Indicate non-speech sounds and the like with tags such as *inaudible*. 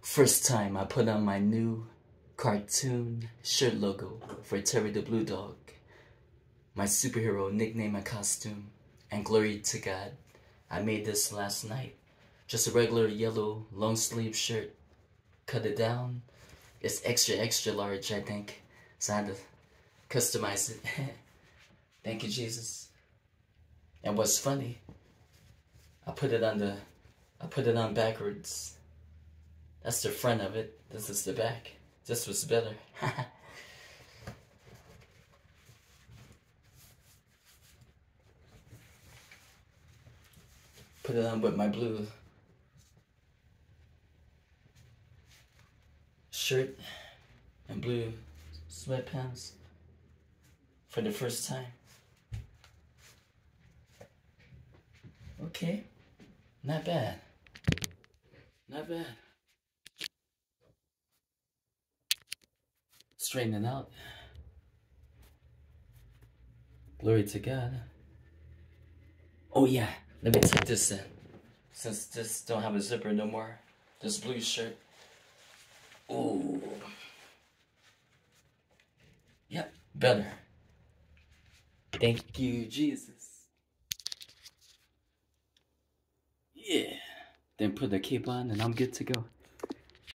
First time I put on my new cartoon shirt logo for Terry the Blue Dog, my superhero nickname and costume, and glory to God. I made this last night. Just a regular yellow long sleeve shirt. Cut it down. It's extra extra large, I think. So I had to customize it. *laughs* Thank you, Jesus. And what's funny, I put it on the, I put it on backwards. That's the front of it. This is the back. This was better. *laughs* put it on with my blue shirt and blue sweatpants for the first time. Okay, not bad. Not bad. Straightening out. Glory to God. Oh yeah, let me take this in. Since this don't have a zipper no more. This blue shirt. Ooh. Yep, better. Thank you, Jesus. Yeah. Then put the cape on and I'm good to go.